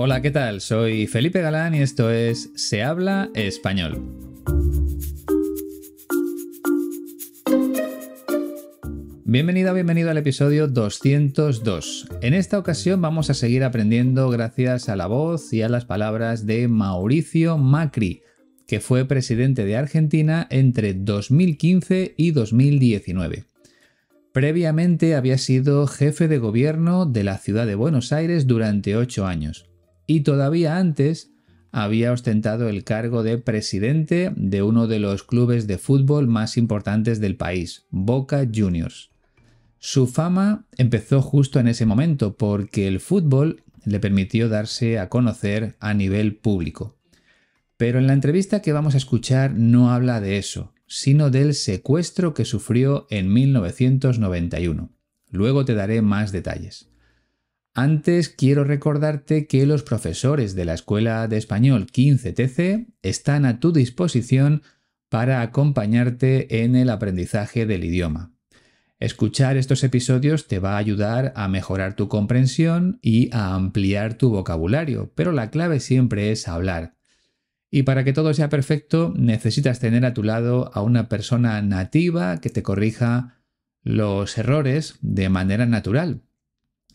Hola, ¿qué tal? Soy Felipe Galán y esto es Se habla español. Bienvenido, bienvenido al episodio 202. En esta ocasión vamos a seguir aprendiendo gracias a la voz y a las palabras de Mauricio Macri, que fue presidente de Argentina entre 2015 y 2019. Previamente había sido jefe de gobierno de la ciudad de Buenos Aires durante ocho años y todavía antes había ostentado el cargo de presidente de uno de los clubes de fútbol más importantes del país, Boca Juniors. Su fama empezó justo en ese momento porque el fútbol le permitió darse a conocer a nivel público. Pero en la entrevista que vamos a escuchar no habla de eso, sino del secuestro que sufrió en 1991. Luego te daré más detalles. Antes quiero recordarte que los profesores de la Escuela de Español 15TC están a tu disposición para acompañarte en el aprendizaje del idioma. Escuchar estos episodios te va a ayudar a mejorar tu comprensión y a ampliar tu vocabulario, pero la clave siempre es hablar. Y para que todo sea perfecto, necesitas tener a tu lado a una persona nativa que te corrija los errores de manera natural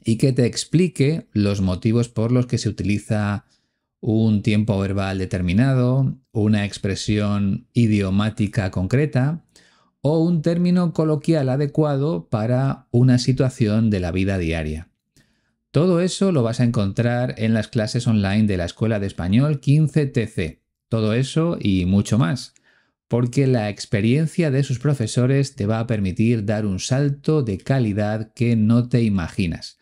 y que te explique los motivos por los que se utiliza un tiempo verbal determinado, una expresión idiomática concreta, o un término coloquial adecuado para una situación de la vida diaria. Todo eso lo vas a encontrar en las clases online de la Escuela de Español 15TC. Todo eso y mucho más, porque la experiencia de sus profesores te va a permitir dar un salto de calidad que no te imaginas.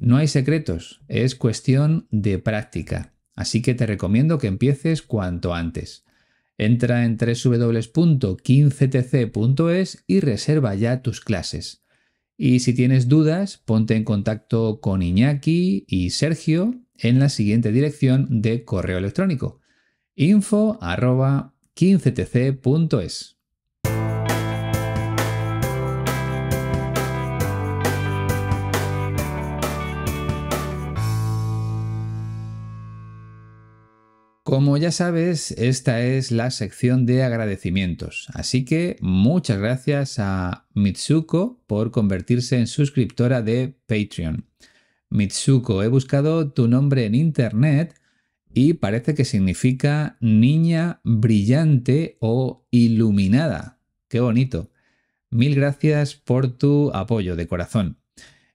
No hay secretos, es cuestión de práctica, así que te recomiendo que empieces cuanto antes. Entra en www.15tc.es y reserva ya tus clases. Y si tienes dudas, ponte en contacto con Iñaki y Sergio en la siguiente dirección de correo electrónico info 15tc.es. Como ya sabes, esta es la sección de agradecimientos, así que muchas gracias a Mitsuko por convertirse en suscriptora de Patreon. Mitsuko, he buscado tu nombre en internet y parece que significa niña brillante o iluminada. Qué bonito. Mil gracias por tu apoyo de corazón.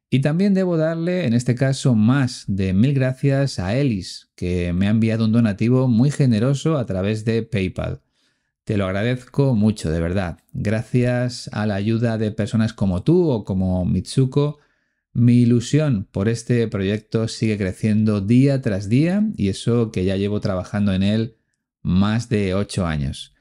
Y también debo darle, en este caso, más de mil gracias a Ellis, que me ha enviado un donativo muy generoso a través de PayPal. Te lo agradezco mucho, de verdad. Gracias a la ayuda de personas como tú o como Mitsuko, mi ilusión por este proyecto sigue creciendo día tras día y eso que ya llevo trabajando en él más de ocho años.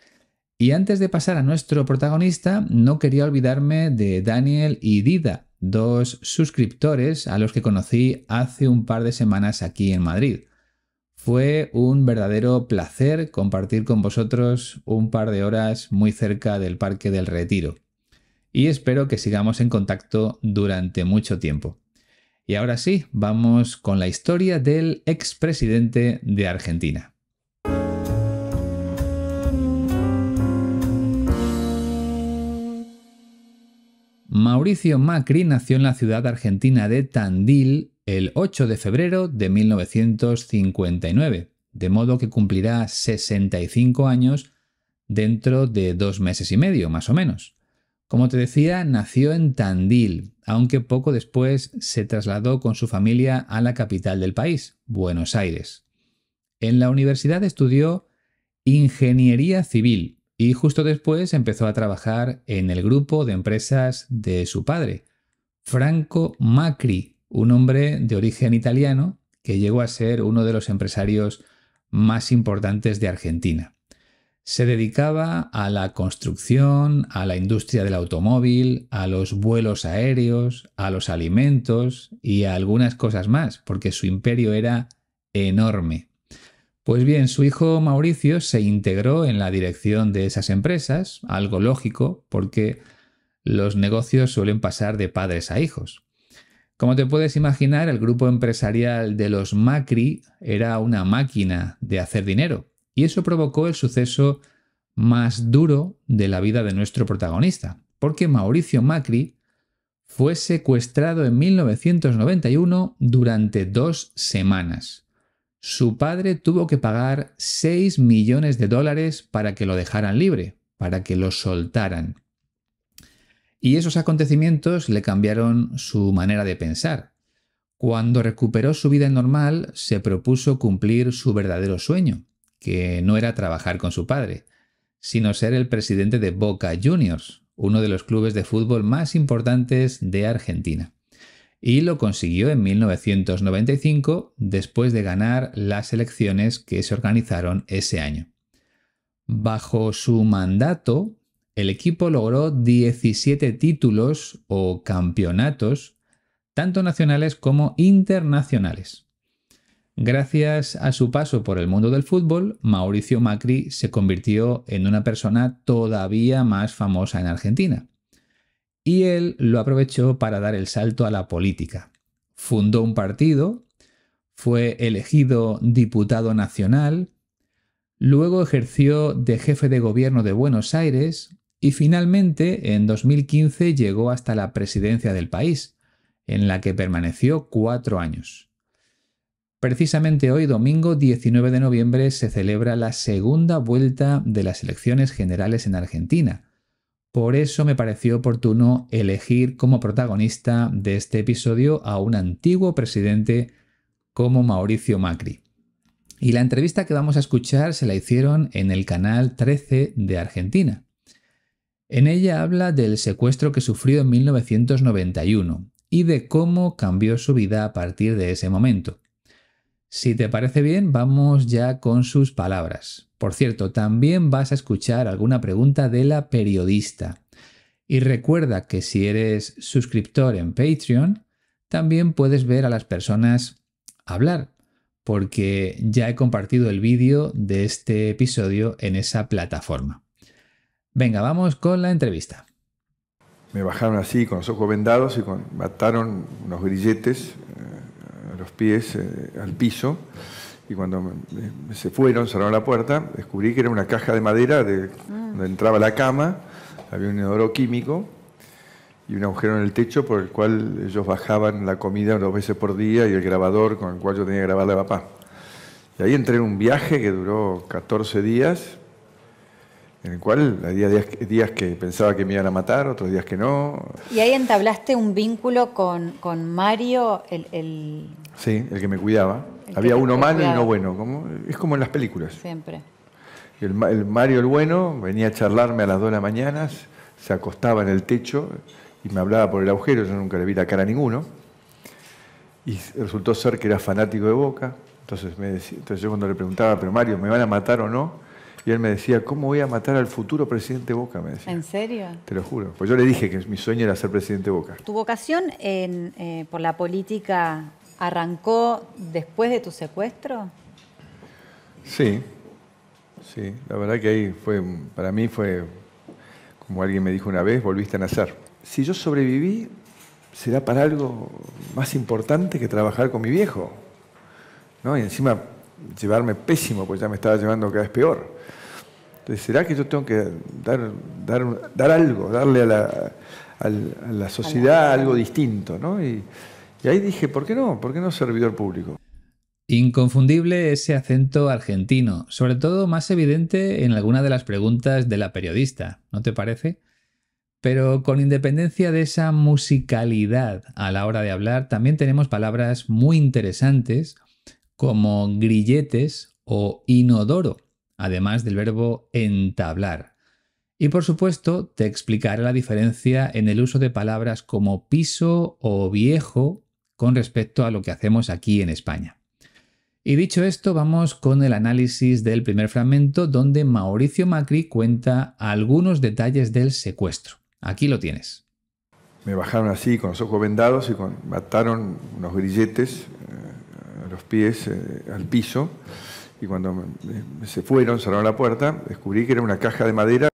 Y antes de pasar a nuestro protagonista, no quería olvidarme de Daniel y Dida, dos suscriptores a los que conocí hace un par de semanas aquí en Madrid. Fue un verdadero placer compartir con vosotros un par de horas muy cerca del Parque del Retiro. Y espero que sigamos en contacto durante mucho tiempo. Y ahora sí, vamos con la historia del expresidente de Argentina. Mauricio Macri nació en la ciudad argentina de Tandil el 8 de febrero de 1959, de modo que cumplirá 65 años dentro de dos meses y medio, más o menos. Como te decía, nació en Tandil, aunque poco después se trasladó con su familia a la capital del país, Buenos Aires. En la universidad estudió ingeniería civil y justo después empezó a trabajar en el grupo de empresas de su padre, Franco Macri, un hombre de origen italiano que llegó a ser uno de los empresarios más importantes de Argentina. Se dedicaba a la construcción, a la industria del automóvil, a los vuelos aéreos, a los alimentos y a algunas cosas más, porque su imperio era enorme. Pues bien, su hijo Mauricio se integró en la dirección de esas empresas, algo lógico porque los negocios suelen pasar de padres a hijos. Como te puedes imaginar, el grupo empresarial de los Macri era una máquina de hacer dinero y eso provocó el suceso más duro de la vida de nuestro protagonista, porque Mauricio Macri fue secuestrado en 1991 durante dos semanas. Su padre tuvo que pagar 6 millones de dólares para que lo dejaran libre, para que lo soltaran. Y esos acontecimientos le cambiaron su manera de pensar. Cuando recuperó su vida normal, se propuso cumplir su verdadero sueño, que no era trabajar con su padre, sino ser el presidente de Boca Juniors, uno de los clubes de fútbol más importantes de Argentina. Y lo consiguió en 1995 después de ganar las elecciones que se organizaron ese año. Bajo su mandato, el equipo logró 17 títulos o campeonatos, tanto nacionales como internacionales. Gracias a su paso por el mundo del fútbol, Mauricio Macri se convirtió en una persona todavía más famosa en Argentina. Y él lo aprovechó para dar el salto a la política. Fundó un partido, fue elegido diputado nacional, luego ejerció de jefe de gobierno de Buenos Aires y finalmente, en 2015 llegó hasta la presidencia del país, en la que permaneció cuatro años. Precisamente hoy, domingo 19 de noviembre, se celebra la segunda vuelta de las elecciones generales en Argentina. Por eso me pareció oportuno elegir como protagonista de este episodio a un antiguo presidente como Mauricio Macri. Y la entrevista que vamos a escuchar se la hicieron en el canal 13 de Argentina. En ella habla del secuestro que sufrió en 1991 y de cómo cambió su vida a partir de ese momento. Si te parece bien, vamos ya con sus palabras. Por cierto, también vas a escuchar alguna pregunta de la periodista. Y recuerda que si eres suscriptor en Patreon, también puedes ver a las personas hablar, porque ya he compartido el vídeo de este episodio en esa plataforma. Venga, vamos con la entrevista. Me bajaron así, con los ojos vendados, y mataron unos grilletes eh, los pies eh, al piso. Y cuando se fueron, cerraron la puerta, descubrí que era una caja de madera de, mm. donde entraba la cama, había un inodoro químico y un agujero en el techo por el cual ellos bajaban la comida dos veces por día y el grabador con el cual yo tenía que grabarle a papá. Y ahí entré en un viaje que duró 14 días, en el cual había días, que pensaba que me iban a matar, otros días que no. ¿Y ahí entablaste un vínculo con, con Mario, el, Sí, el que me cuidaba. había uno malo y uno bueno, como, es como en las películas. Siempre. El, el, Mario el bueno venía a charlarme a las 2 de la mañana, se acostaba en el techo y me hablaba por el agujero, yo nunca le vi la cara a ninguno. Y resultó ser que era fanático de Boca. Entonces, me decía, entonces yo cuando le preguntaba, pero Mario, ¿me van a matar o no? Y él me decía, ¿cómo voy a matar al futuro presidente Boca? Me decía. ¿En serio? Te lo juro. Pues yo le dije que mi sueño era ser presidente Boca. ¿Tu vocación eh, por la política arrancó después de tu secuestro? Sí, sí. La verdad que ahí fue, para mí fue, como alguien me dijo una vez, volviste a nacer. Si yo sobreviví, será para algo más importante que trabajar con mi viejo. ¿no? Y encima llevarme pésimo, pues ya me estaba llevando cada vez peor. Entonces, ¿será que yo tengo que dar, dar, dar algo, darle a la, a la sociedad algo distinto? ¿no? Y, ahí dije, ¿por qué no? ¿Por qué no servidor público? Inconfundible ese acento argentino, sobre todo más evidente en alguna de las preguntas de la periodista, ¿no te parece? Pero con independencia de esa musicalidad a la hora de hablar, también tenemos palabras muy interesantes como grilletes o inodoro, además del verbo entablar. Y por supuesto, te explicaré la diferencia en el uso de palabras como piso o viejo con respecto a lo que hacemos aquí en España. Y dicho esto, vamos con el análisis del primer fragmento donde Mauricio Macri cuenta algunos detalles del secuestro. Aquí lo tienes. Me bajaron así con los ojos vendados y con, mataron unos grilletes eh, a los pies eh, al piso y cuando se fueron, cerraron la puerta, descubrí que era una caja de madera.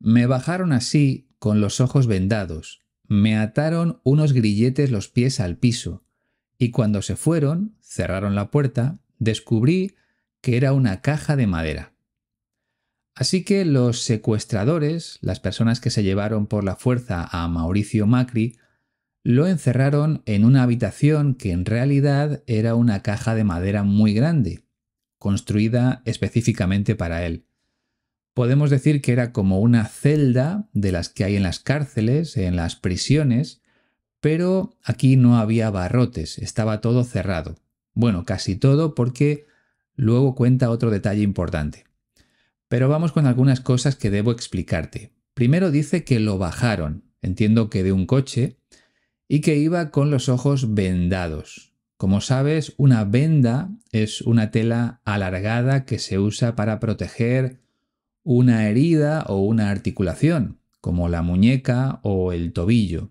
Me bajaron así, con los ojos vendados. me ataron unos grilletes los pies al piso, y cuando se fueron, cerraron la puerta, descubrí que era una caja de madera. Así que los secuestradores, las personas que se llevaron por la fuerza a Mauricio Macri, lo encerraron en una habitación que en realidad era una caja de madera muy grande, construida específicamente para él. Podemos decir que era como una celda de las que hay en las cárceles, en las prisiones, pero aquí no había barrotes, estaba todo cerrado. Bueno, casi todo porque luego cuenta otro detalle importante. Pero vamos con algunas cosas que debo explicarte. Primero dice que lo bajaron, entiendo que de un coche, y que iba con los ojos vendados. Como sabes, una venda es una tela alargada que se usa para proteger una herida o una articulación, como la muñeca o el tobillo.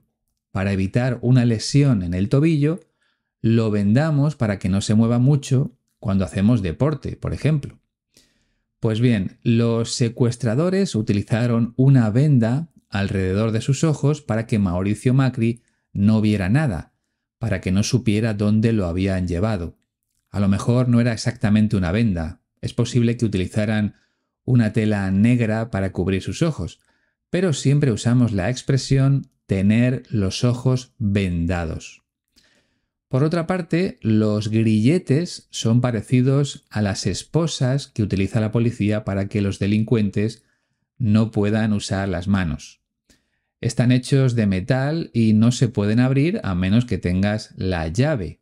Para evitar una lesión en el tobillo, lo vendamos para que no se mueva mucho cuando hacemos deporte, por ejemplo. Pues bien, los secuestradores utilizaron una venda alrededor de sus ojos para que Mauricio Macri no viera nada, para que no supiera dónde lo habían llevado. A lo mejor no era exactamente una venda, es posible que utilizaran una tela negra para cubrir sus ojos, pero siempre usamos la expresión tener los ojos vendados. Por otra parte, los grilletes son parecidos a las esposas que utiliza la policía para que los delincuentes no puedan usar las manos. Están hechos de metal y no se pueden abrir a menos que tengas la llave.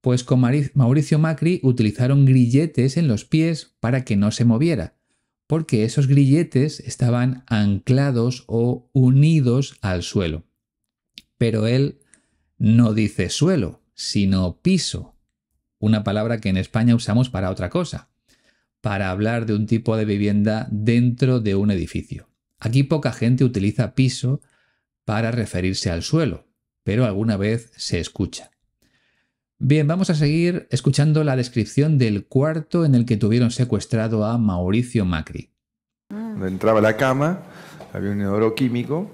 Pues con Mauricio Macri utilizaron grilletes en los pies para que no se moviera, porque esos grilletes estaban anclados o unidos al suelo. Pero él no dice suelo, sino piso, una palabra que en España usamos para otra cosa, para hablar de un tipo de vivienda dentro de un edificio. Aquí poca gente utiliza piso para referirse al suelo, pero alguna vez se escucha. Bien, vamos a seguir escuchando la descripción del cuarto en el que tuvieron secuestrado a Mauricio Macri. entraba la cama, había un inodoro químico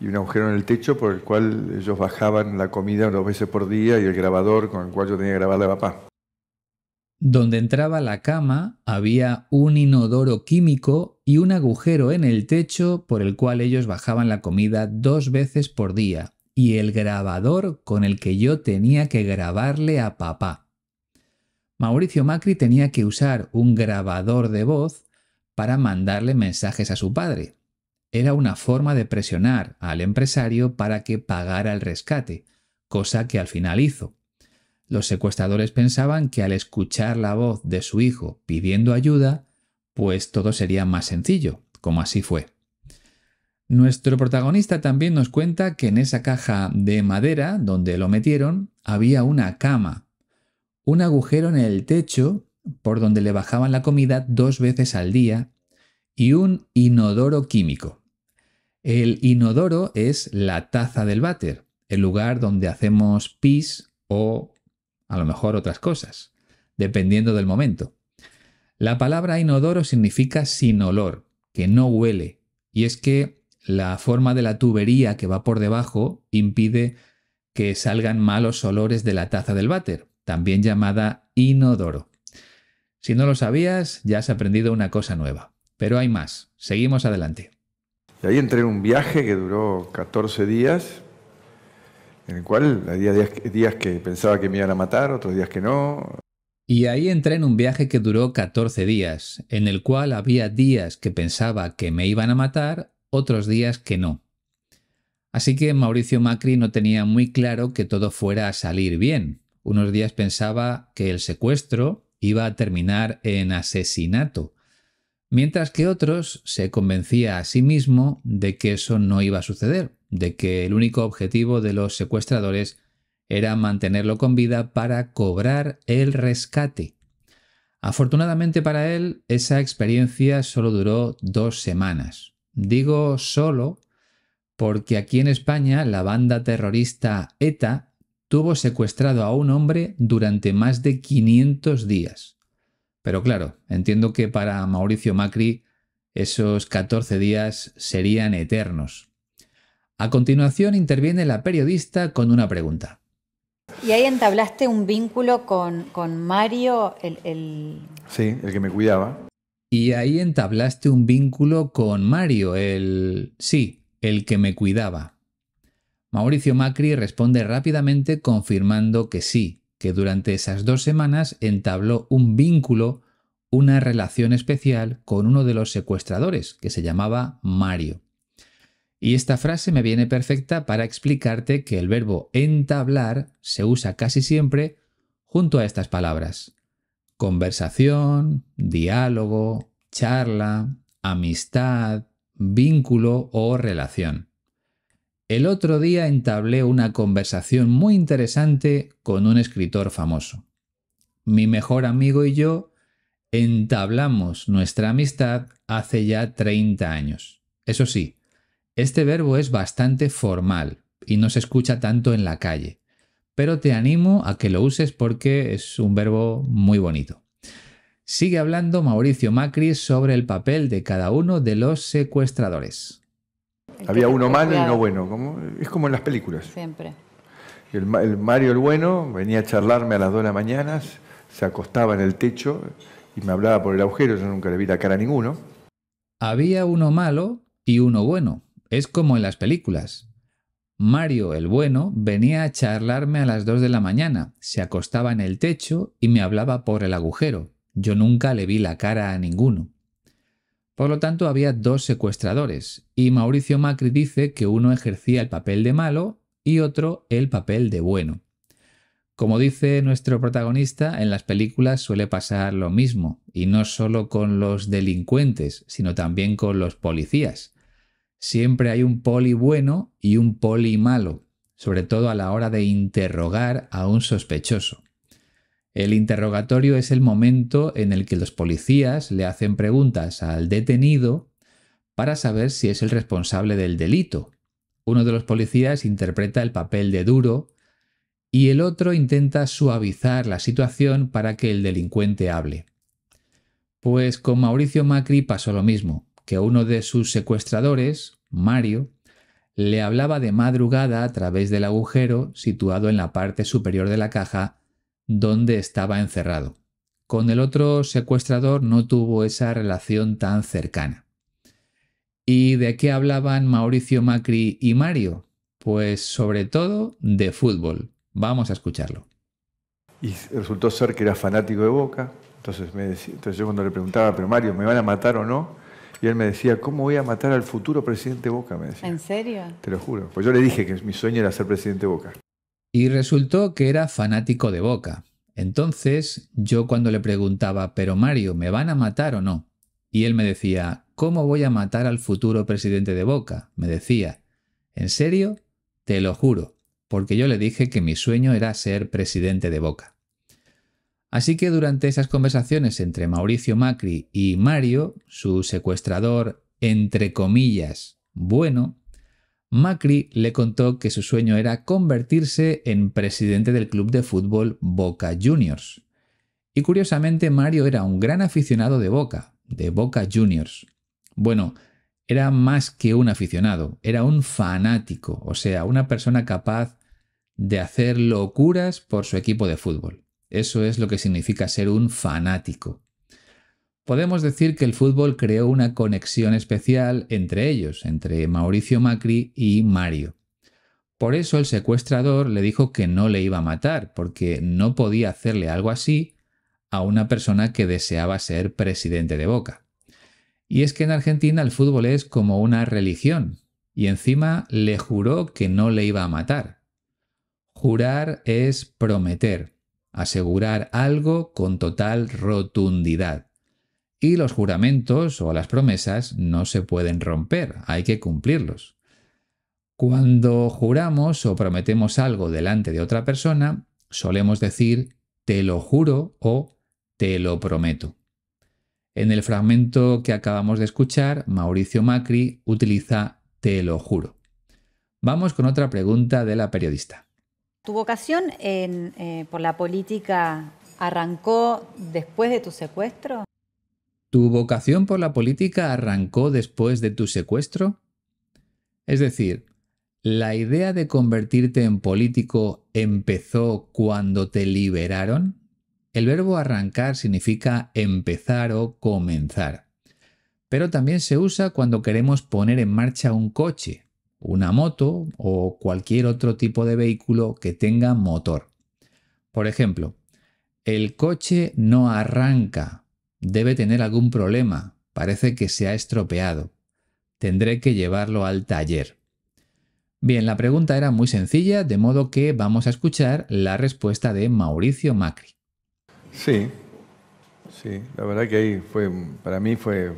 y un agujero en el techo por el cual ellos bajaban la comida dos veces por día y el grabador con el cual yo tenía que grabarle a papá. Donde entraba la cama había un inodoro químico y un agujero en el techo por el cual ellos bajaban la comida dos veces por día, y el grabador con el que yo tenía que grabarle a papá. Mauricio Macri tenía que usar un grabador de voz para mandarle mensajes a su padre. Era una forma de presionar al empresario para que pagara el rescate, cosa que al final hizo. Los secuestradores pensaban que al escuchar la voz de su hijo pidiendo ayuda, pues todo sería más sencillo, como así fue. Nuestro protagonista también nos cuenta que en esa caja de madera donde lo metieron había una cama, un agujero en el techo por donde le bajaban la comida dos veces al día y un inodoro químico. El inodoro es la taza del váter, el lugar donde hacemos pis o a lo mejor otras cosas, dependiendo del momento. La palabra inodoro significa sin olor, que no huele, y es que la forma de la tubería que va por debajo impide que salgan malos olores de la taza del váter, también llamada inodoro. Si no lo sabías, ya has aprendido una cosa nueva. Pero hay más. Seguimos adelante. Y ahí entré en un viaje que duró 14 días en el cual había días, que pensaba que me iban a matar, otros días que no. Y ahí entré en un viaje que duró 14 días, en el cual había días que pensaba que me iban a matar, otros días que no. Así que Mauricio Macri no tenía muy claro que todo fuera a salir bien. Unos días pensaba que el secuestro iba a terminar en asesinato, mientras que otros se convencía a sí mismo de que eso no iba a suceder, de que el único objetivo de los secuestradores era mantenerlo con vida para cobrar el rescate. Afortunadamente para él, esa experiencia solo duró dos semanas. Digo solo porque aquí en España la banda terrorista ETA tuvo secuestrado a un hombre durante más de 500 días. Pero claro, entiendo que para Mauricio Macri esos 14 días serían eternos. A continuación interviene la periodista con una pregunta. ¿Y ahí entablaste un vínculo con, Mario, el, Sí, el que me cuidaba. Y ahí entablaste un vínculo con Mario, el... Sí, el que me cuidaba. Mauricio Macri responde rápidamente confirmando que sí, que durante esas dos semanas entabló un vínculo, una relación especial con uno de los secuestradores, que se llamaba Mario. Y esta frase me viene perfecta para explicarte que el verbo entablar se usa casi siempre junto a estas palabras. Conversación, diálogo, charla, amistad, vínculo o relación. El otro día entablé una conversación muy interesante con un escritor famoso. Mi mejor amigo y yo entablamos nuestra amistad hace ya 30 años. Eso sí, este verbo es bastante formal y no se escucha tanto en la calle, pero te animo a que lo uses porque es un verbo muy bonito. Sigue hablando Mauricio Macri sobre el papel de cada uno de los secuestradores. Había uno malo y uno bueno, como, es como en las películas. Siempre. El, Mario el bueno venía a charlarme a las 2 de la mañana, se acostaba en el techo y me hablaba por el agujero, yo nunca le vi la cara a ninguno. Había uno malo y uno bueno, es como en las películas. Mario el bueno venía a charlarme a las 2 de la mañana, se acostaba en el techo y me hablaba por el agujero. Yo nunca le vi la cara a ninguno. Por lo tanto, había dos secuestradores, y Mauricio Macri dice que uno ejercía el papel de malo y otro el papel de bueno. Como dice nuestro protagonista, en las películas suele pasar lo mismo, y no solo con los delincuentes, sino también con los policías. Siempre hay un poli bueno y un poli malo, sobre todo a la hora de interrogar a un sospechoso. El interrogatorio es el momento en el que los policías le hacen preguntas al detenido para saber si es el responsable del delito. Uno de los policías interpreta el papel de duro y el otro intenta suavizar la situación para que el delincuente hable. Pues con Mauricio Macri pasó lo mismo, que uno de sus secuestradores, Mario, le hablaba de madrugada a través del agujero situado en la parte superior de la caja donde estaba encerrado. Con el otro secuestrador no tuvo esa relación tan cercana. ¿Y de qué hablaban Mauricio Macri y Mario? Pues sobre todo de fútbol. Vamos a escucharlo. Y resultó ser que era fanático de Boca. Entonces, me decía, entonces yo cuando le preguntaba, pero Mario, ¿me van a matar o no? Y él me decía, ¿cómo voy a matar al futuro presidente de Boca? Me decía. ¿En serio? Te lo juro. Pues yo le dije que mi sueño era ser presidente de Boca. Y resultó que era fanático de Boca. Entonces yo cuando le preguntaba, pero Mario, ¿me van a matar o no? Y él me decía, ¿cómo voy a matar al futuro presidente de Boca? Me decía, ¿en serio? Te lo juro, porque yo le dije que mi sueño era ser presidente de Boca. Así que durante esas conversaciones entre Mauricio Macri y Mario, su secuestrador, entre comillas, bueno, Macri le contó que su sueño era convertirse en presidente del club de fútbol Boca Juniors. Y curiosamente Mario era un gran aficionado de Boca, de Boca Juniors. Bueno, era más que un aficionado, era un fanático, o sea, una persona capaz de hacer locuras por su equipo de fútbol. Eso es lo que significa ser un fanático. Podemos decir que el fútbol creó una conexión especial entre ellos, entre Mauricio Macri y Mario. Por eso el secuestrador le dijo que no le iba a matar, porque no podía hacerle algo así a una persona que deseaba ser presidente de Boca. Y es que en Argentina el fútbol es como una religión, y encima le juró que no le iba a matar. Jurar es prometer, asegurar algo con total rotundidad. Y los juramentos o las promesas no se pueden romper, hay que cumplirlos. Cuando juramos o prometemos algo delante de otra persona, solemos decir te lo juro o te lo prometo. En el fragmento que acabamos de escuchar, Mauricio Macri utiliza te lo juro. Vamos con otra pregunta de la periodista. ¿Tu vocación eh, por la política arrancó después de tu secuestro? ¿Tu vocación por la política arrancó después de tu secuestro? Es decir, ¿La idea de convertirte en político empezó cuando te liberaron? El verbo arrancar significa empezar o comenzar, pero también se usa cuando queremos poner en marcha un coche, una moto o cualquier otro tipo de vehículo que tenga motor. Por ejemplo, el coche no arranca, debe tener algún problema, parece que se ha estropeado. Tendré que llevarlo al taller. Bien, la pregunta era muy sencilla, de modo que vamos a escuchar la respuesta de Mauricio Macri. Sí, sí, la verdad que ahí fue, para mí fue,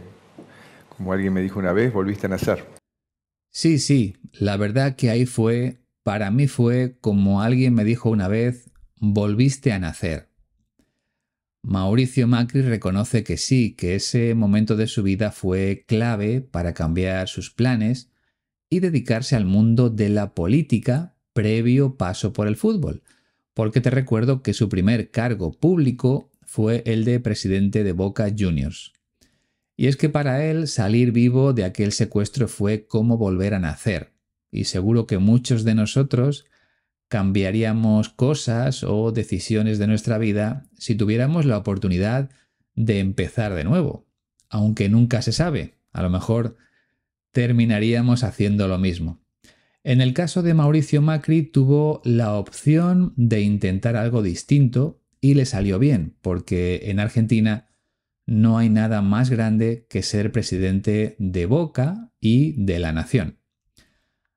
como alguien me dijo una vez, volviste a nacer. Sí, sí, la verdad que ahí fue, para mí fue como alguien me dijo una vez, volviste a nacer. Mauricio Macri reconoce que sí, que ese momento de su vida fue clave para cambiar sus planes y dedicarse al mundo de la política previo paso por el fútbol, porque te recuerdo que su primer cargo público fue el de presidente de Boca Juniors. Y es que para él salir vivo de aquel secuestro fue como volver a nacer, y seguro que muchos de nosotros cambiaríamos cosas o decisiones de nuestra vida si tuviéramos la oportunidad de empezar de nuevo, aunque nunca se sabe, a lo mejor terminaríamos haciendo lo mismo. En el caso de Mauricio Macri tuvo la opción de intentar algo distinto y le salió bien, porque en Argentina no hay nada más grande que ser presidente de Boca y de la nación.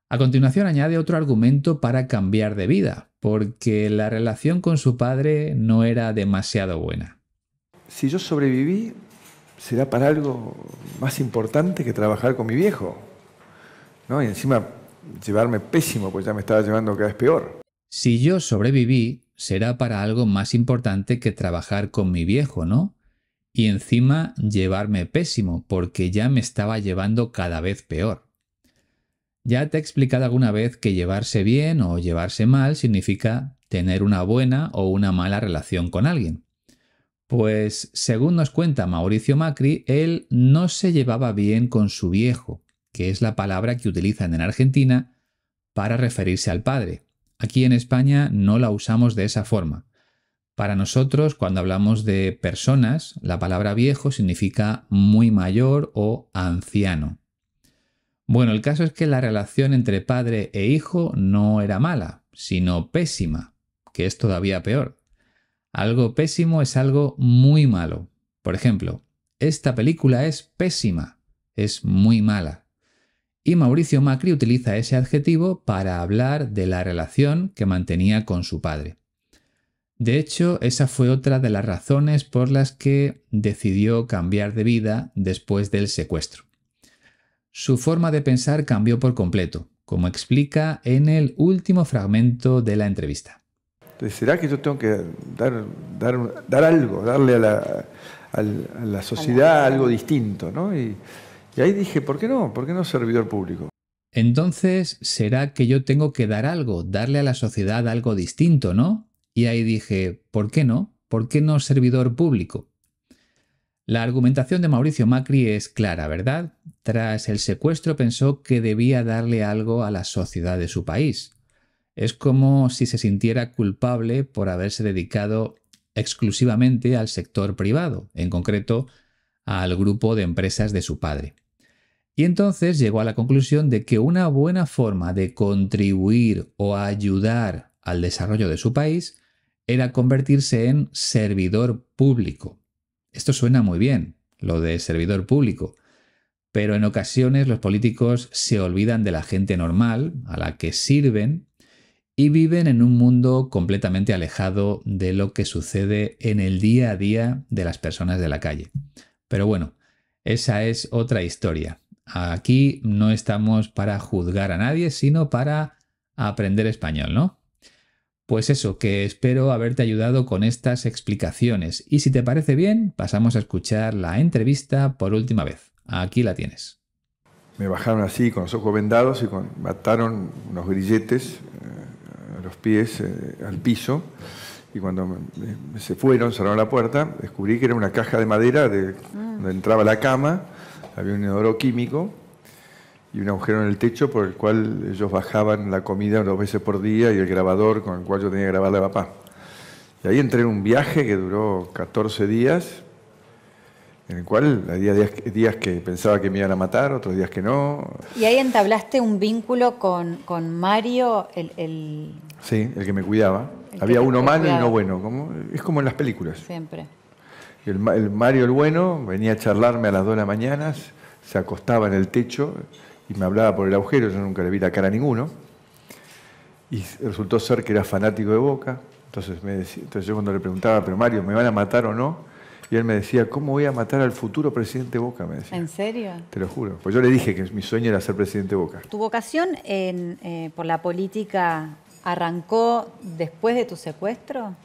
A continuación añade otro argumento para cambiar de vida, porque la relación con su padre no era demasiado buena. Si yo sobreviví, será para algo más importante que trabajar con mi viejo. ¿no? Y encima llevarme pésimo, pues ya me estaba llevando cada vez peor. Si yo sobreviví, será para algo más importante que trabajar con mi viejo, ¿no? Y encima llevarme pésimo porque ya me estaba llevando cada vez peor. Ya te he explicado alguna vez que llevarse bien o llevarse mal significa tener una buena o una mala relación con alguien. Pues según nos cuenta Mauricio Macri, él no se llevaba bien con su viejo, que es la palabra que utilizan en Argentina para referirse al padre. Aquí en España no la usamos de esa forma. Para nosotros, cuando hablamos de personas, la palabra viejo significa muy mayor o anciano. Bueno, el caso es que la relación entre padre e hijo no era mala, sino pésima, que es todavía peor. Algo pésimo es algo muy malo. Por ejemplo, esta película es pésima, es muy mala. Y Mauricio Macri utiliza ese adjetivo para hablar de la relación que mantenía con su padre. De hecho, esa fue otra de las razones por las que decidió cambiar de vida después del secuestro. Su forma de pensar cambió por completo, como explica en el último fragmento de la entrevista. ¿será que yo tengo que dar, dar, algo, darle a la, sociedad algo distinto? ¿no? Y, y ahí dije, ¿por qué no? ¿Por qué no servidor público? Entonces, ¿será que yo tengo que dar algo, darle a la sociedad algo distinto, ¿no? Y ahí dije, ¿por qué no? ¿Por qué no servidor público? La argumentación de Mauricio Macri es clara, ¿verdad? Tras el secuestro pensó que debía darle algo a la sociedad de su país. Es como si se sintiera culpable por haberse dedicado exclusivamente al sector privado, en concreto al grupo de empresas de su padre. Y entonces llegó a la conclusión de que una buena forma de contribuir o ayudar al desarrollo de su país era convertirse en servidor público. Esto suena muy bien, lo de servidor público, pero en ocasiones los políticos se olvidan de la gente normal a la que sirven y viven en un mundo completamente alejado de lo que sucede en el día a día de las personas de la calle. Pero bueno, esa es otra historia. Aquí no estamos para juzgar a nadie, sino para aprender español, ¿no? Pues eso, que espero haberte ayudado con estas explicaciones y si te parece bien, pasamos a escuchar la entrevista por última vez. Aquí la tienes. Me bajaron así con los ojos vendados y con, mataron unos grilletes eh, a los pies eh, al piso y cuando se fueron, cerraron la puerta, descubrí que era una caja de madera de, mm. donde entraba la cama, había un inodoro químico y un agujero en el techo por el cual ellos bajaban la comida dos veces por día y el grabador con el cual yo tenía que grabarle a papá. Y ahí entré en un viaje que duró 14 días, en el cual había días, que pensaba que me iban a matar, otros días que no. ¿Y ahí entablaste un vínculo con, Mario, el, Sí, el que me cuidaba. había uno malo y uno bueno, como, es como en las películas. Siempre. El, el, Mario el bueno venía a charlarme a las 2 de la mañana, se acostaba en el techo y me hablaba por el agujero, yo nunca le vi la cara a ninguno. Y resultó ser que era fanático de Boca. Entonces, me decía, entonces yo cuando le preguntaba, pero Mario, ¿me van a matar o no? Y él me decía, ¿cómo voy a matar al futuro presidente Boca? Me decía. ¿En serio? Te lo juro. Pues yo le dije que mi sueño era ser presidente Boca. ¿Tu vocación eh, por la política arrancó después de tu secuestro?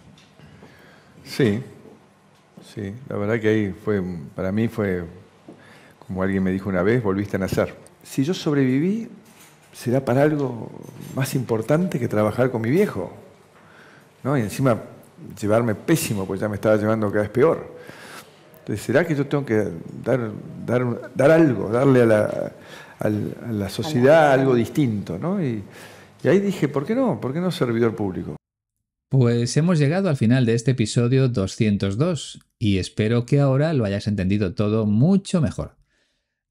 Sí, sí. La verdad que ahí fue, para mí fue, como alguien me dijo una vez, volviste a nacer. Si yo sobreviví, será para algo más importante que trabajar con mi viejo. ¿no? Y encima llevarme pésimo, pues ya me estaba llevando cada vez peor. Entonces, ¿será que yo tengo que dar, dar, dar algo, darle a la, a la sociedad algo distinto? ¿no? Y, y ahí dije, ¿por qué no? ¿Por qué no servidor público? Pues hemos llegado al final de este episodio 202 y espero que ahora lo hayas entendido todo mucho mejor.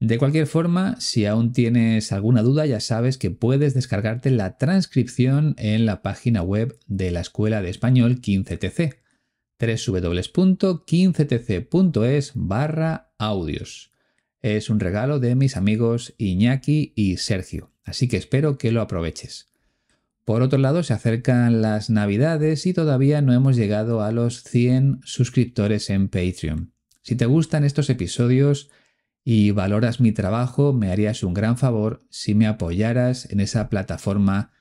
De cualquier forma, si aún tienes alguna duda, ya sabes que puedes descargarte la transcripción en la página web de la Escuela de Español 15TC, www.15tc.es barra audios. Es un regalo de mis amigos Iñaki y Sergio, así que espero que lo aproveches. Por otro lado, se acercan las navidades y todavía no hemos llegado a los 100 suscriptores en Patreon. Si te gustan estos episodios, y valoras mi trabajo, me harías un gran favor si me apoyaras en esa plataforma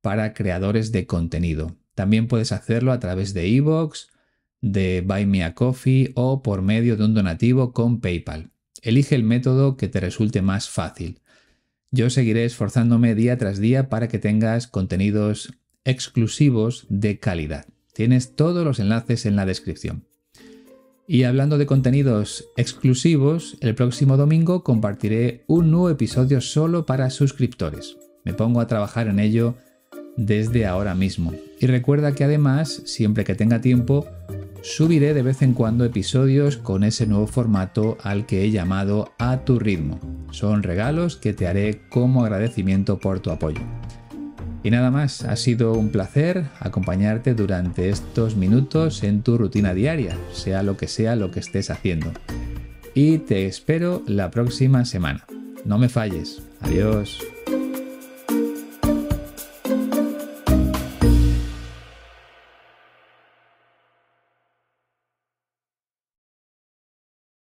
para creadores de contenido. También puedes hacerlo a través de iVoox, de Buy Me a Coffee o por medio de un donativo con PayPal. Elige el método que te resulte más fácil. Yo seguiré esforzándome día tras día para que tengas contenidos exclusivos de calidad. Tienes todos los enlaces en la descripción. Y hablando de contenidos exclusivos, el próximo domingo compartiré un nuevo episodio solo para suscriptores. Me pongo a trabajar en ello desde ahora mismo. Y recuerda que además, siempre que tenga tiempo, subiré de vez en cuando episodios con ese nuevo formato al que he llamado A tu ritmo. Son regalos que te haré como agradecimiento por tu apoyo. Y nada más, ha sido un placer acompañarte durante estos minutos en tu rutina diaria, sea lo que sea lo que estés haciendo. Y te espero la próxima semana. No me falles. Adiós.